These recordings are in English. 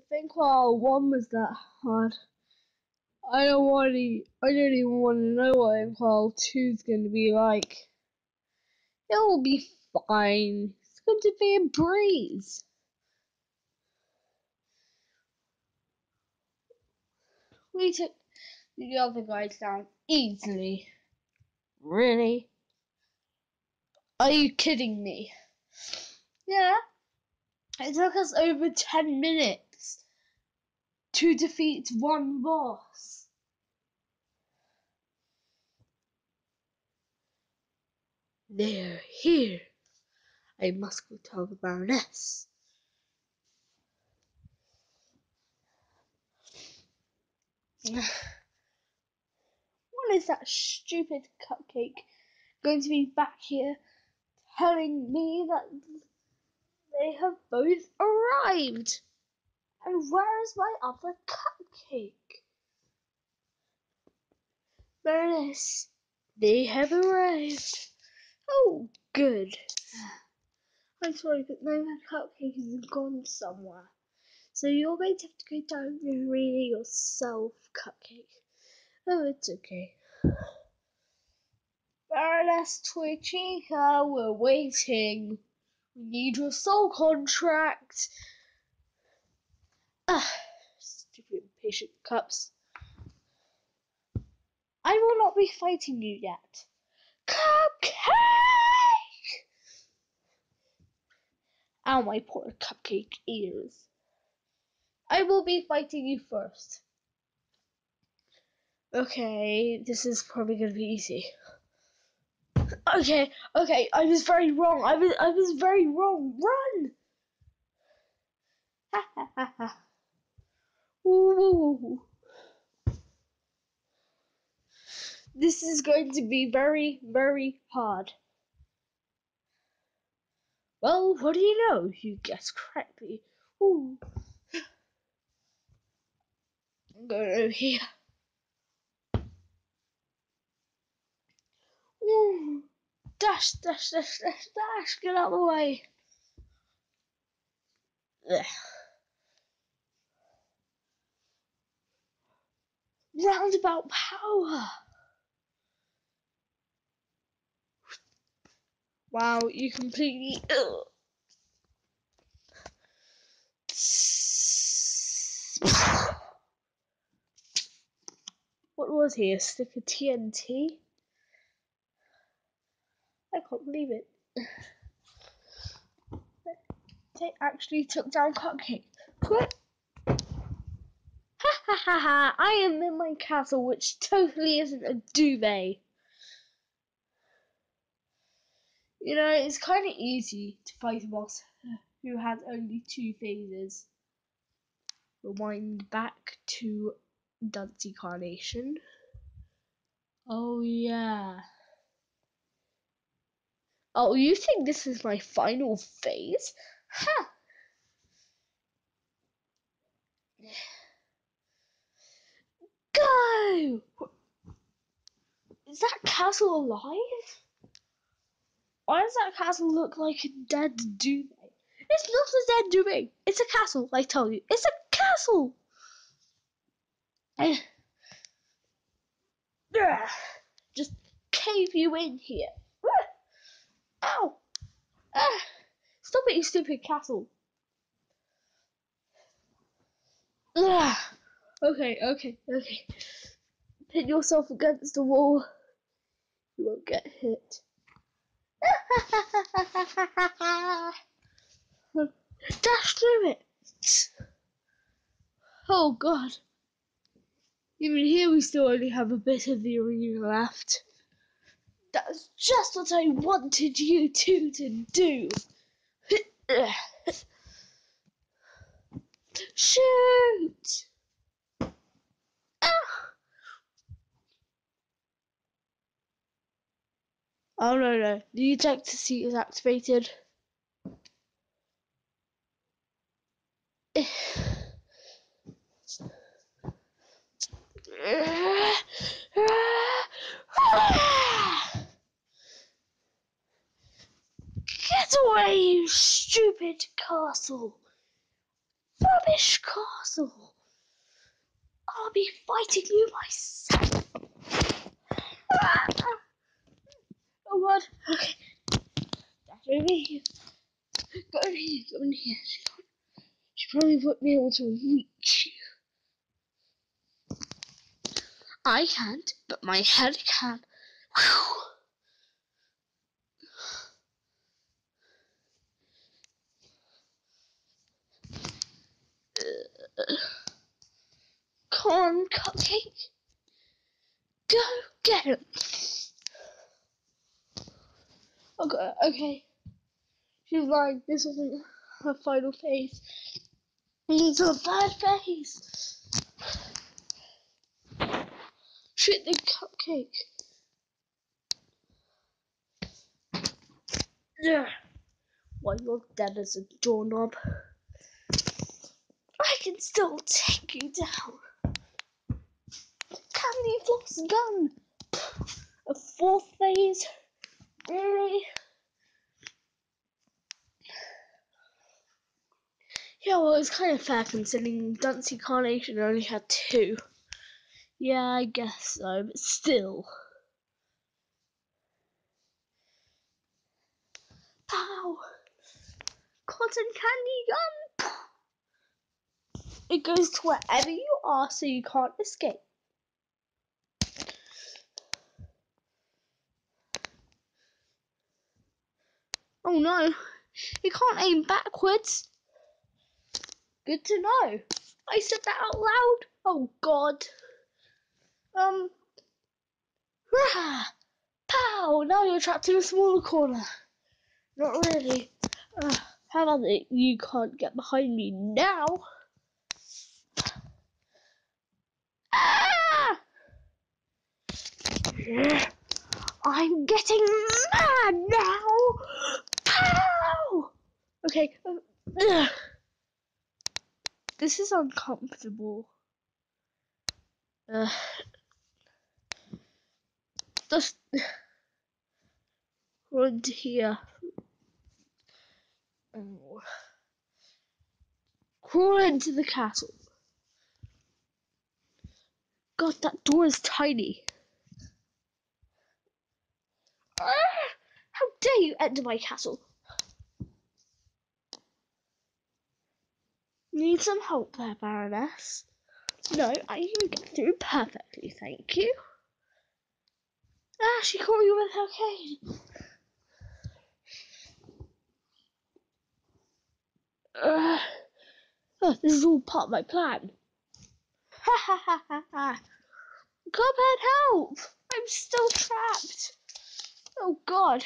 if Inkwell 1 was that hard, I don't want to, I don't even want to know what 2 is going to be like. It will be fine. It's going to be a breeze. We took the other guys down easily. Really? Are you kidding me? Yeah. It took us over 10 minutes to defeat one boss. They're here. I must go tell the Baroness. When is that stupid cupcake going to be back here telling me that they have both arrived? And where is my other cupcake? Baroness, they have arrived. Oh, good. I'm sorry, but that cupcake has gone somewhere. So you're going to have to go down and read it yourself, Cupcake. Oh, it's okay. Baroness Toy Chica, uh, we're waiting. We need your soul contract. Ah, stupid impatient cups. I will not be fighting you yet. Cupcake! Ow, my poor cupcake ears. I will be fighting you first. Okay, this is probably gonna be easy. Okay, okay, I was very wrong. I was I was very wrong. Run! Ha ha ha ha. Ooh. This is going to be very, very hard. Well, what do you know? You guessed correctly. Ooh. Go over here. Ooh. Dash, dash, dash, dash, dash. Get out of the way. Ugh. Roundabout power. Wow, you completely. Ugh. What was he? A stick of TNT? I can't believe it. They actually took down Cupcake. Ha ha ha! I am in my castle, which totally isn't a duvet. You know, it's kind of easy to fight a boss who has only two phases. Rewind back to Dunsey Carnation. Oh yeah. Oh, you think this is my final phase? Ha! Go! Is that castle alive? Why does that castle look like a dead duvet? It's not a dead duvet. It's a castle, I tell you. It's a castle! Just cave you in here. Ow! Ah! Stop it, you stupid castle. Ah! Okay, okay, okay. Pin yourself against the wall. You won't get hit. Dash through it. Oh god. Even here we still only have a bit of the arena left. That's just what I wanted you two to do. Shoot! Ah! Oh no no, the ejector seat is activated. Get away, you stupid castle! Rubbish castle. I'll be fighting you myself. Oh god. Okay. That's over here. Go in here. Go in here. She, she probably won't be able to reach you. I can't, but my head can. Whew. Uh, Corn cupcake. Go get him. Okay, okay. She's like, this wasn't her final phase. It's a bad phase. Shoot the cupcake. Yeah. Why you're dead as a doorknob. I can still take you down. Candy floss gun. A fourth phase. Really? Yeah, well, it's kind of fair considering Duncy Carnation only had two. Yeah, I guess so, but still. Pow! Cotton candy gun! It goes to wherever you are so you can't escape. Oh no, you can't aim backwards. Good to know. I said that out loud. Oh god. Um. Rah! Pow! Now you're trapped in a smaller corner. Not really. Uh, how about it? You can't get behind me now. Ah! I'm getting mad now. Okay. Uh, this is uncomfortable. Uh, just run here. Crawl into the castle. God, that door is tiny. How dare you enter my castle? Need some help there, Baroness? No, I can get through perfectly, thank you. Ah, she caught you with her cane. Uh, oh, this is all part of my plan. Ha ha ha ha ha. Help! I'm still trapped. Oh god.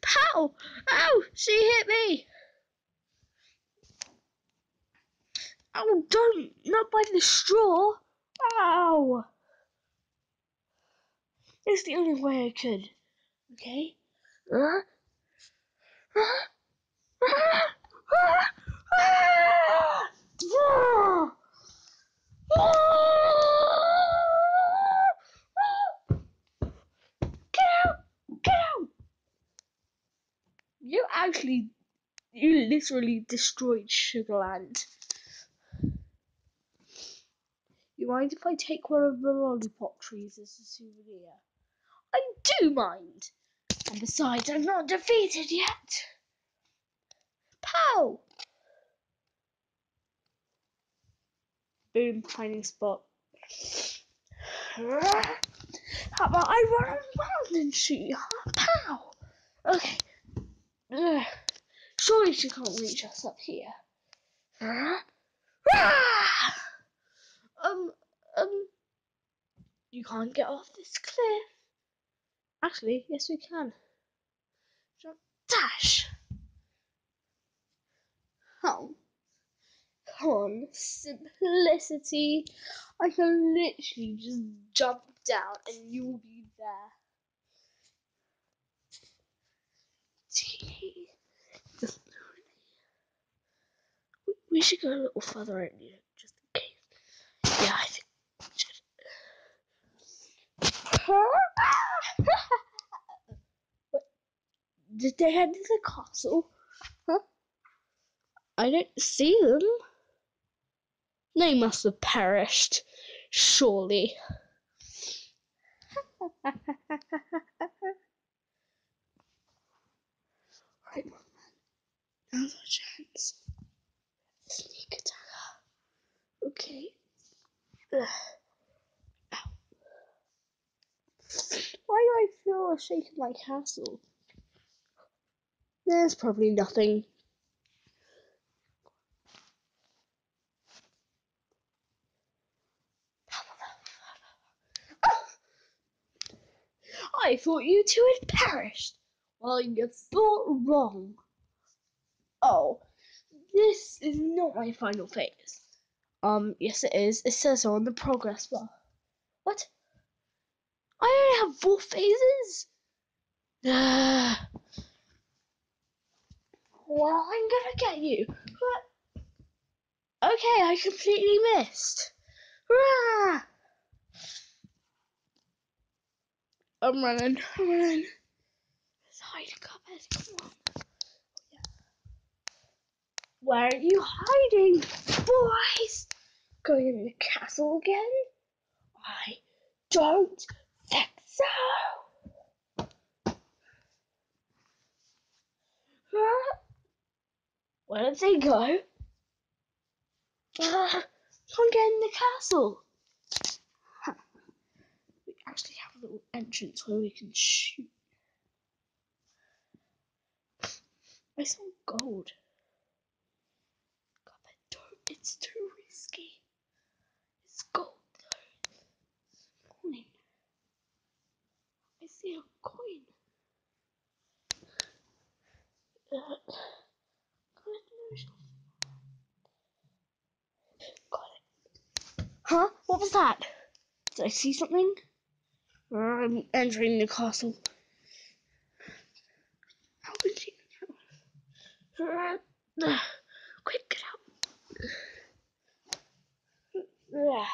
Pow! Ow! She hit me! Oh, don't! Not by the straw! Ow! It's the only way I could. Okay? Get out! Get out! You actually, you literally destroyed Sugarland. You mind if I take one of the lollipop trees as a souvenir? I do mind! And besides, I'm not defeated yet! Pow! Boom, hiding spot. How about I run around and shoot you? Pow! Okay. Surely she can't reach us up here. Um, um, you can't get off this cliff. Actually, yes we can. Jump, dash. Oh, come on, simplicity. I can literally just jump down and you'll be there. We should go a little further out here, just in case. Yeah, I think we what? Did they head to the castle? Huh? I don't see them. They must have perished, surely. right, now's our chance. Sneak attack. Okay. Ugh. Ow. Why do I feel a in my castle? There's probably nothing. I thought you two had perished. Well, you thought wrong. Oh, this is not my final phase. Um, yes it is. It says so on the progress bar. What? I only have four phases? well, I'm gonna get you. Okay, I completely missed. Rah! I'm running. I'm running. Let's hide a cupboard. Come on. Where are you hiding, boys? Going in the castle again? I don't so. Where did they go? Uh, can't get in the castle We actually have a little entrance where we can shoot. I saw gold. God. It's too risky. It's gold though. Coin. I see a coin. Uh, Got it. Huh? What was that? Did I see something? Uh, I'm entering the castle. How can she? Uh, quick, get out. Uh,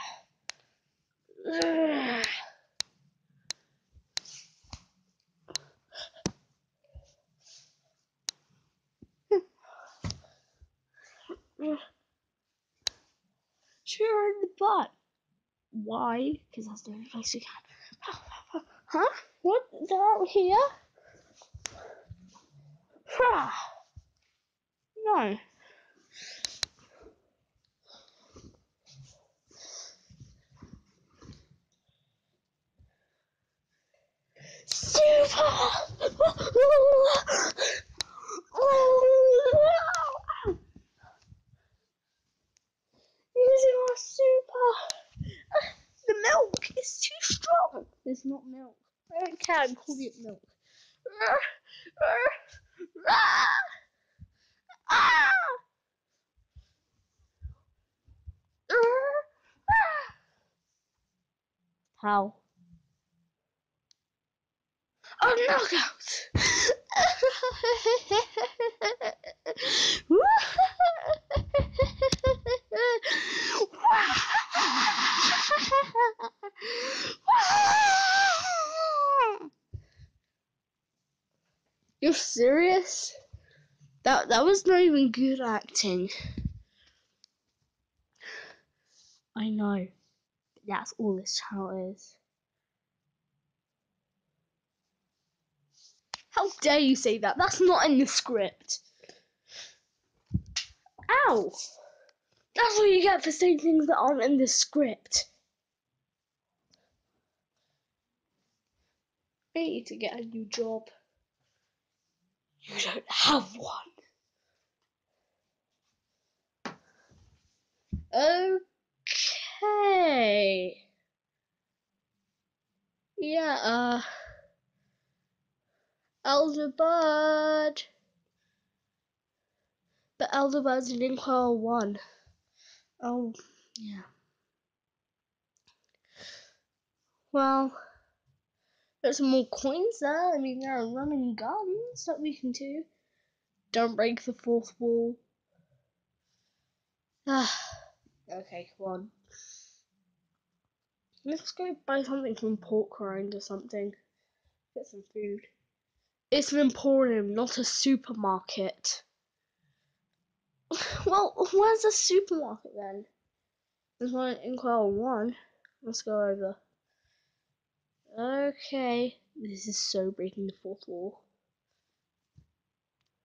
in the butt. Why? Because that's the only place you can. Huh? What? They're out here? No. Super! Using our super! The milk is too strong. It's not milk. I don't care. I'm calling it milk. How? Oh, knockout! You're serious? That that was not even good acting. I know. That's all this channel is. How dare you say that? That's not in the script. Ow! That's what you get for saying things that aren't in the script. I need to get a new job. You don't have one. Okay. Yeah, uh. Elder Bird. But Elder Bird's in Inkwell 1. Oh, yeah. Well, there's some more coins there. I mean, there are running guns that we can do. Don't break the fourth wall. Ah, okay, come on. Let's go buy something from Porkrind or something. Get some food. It's an emporium, not a supermarket. well, where's the supermarket then? There's one in Quell 1. Let's go over. Okay. This is so breaking the fourth wall.